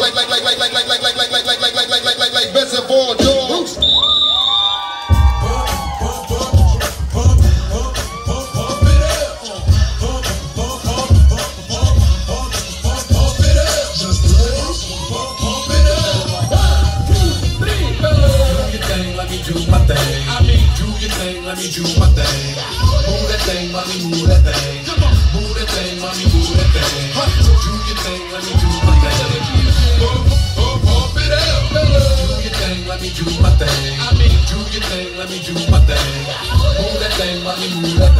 like like like like like like like like like like like like like like like like like Let me do my thing. Move that thing, mommy, move that thing. Move that thing, mommy. do my thing. I mean, do your thing, let me do my thing. Move that thing, let me move that thing.